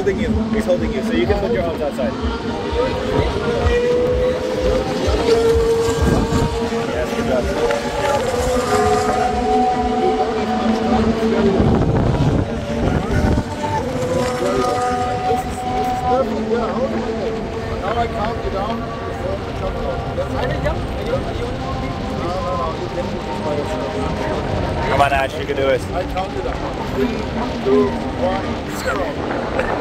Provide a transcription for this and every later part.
He's holding you, he's holding you, so you can put your arms outside. Yes, good job. I you. Come on, Ash, you can do it. I count down. Three, two, one, zero.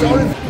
Sorry.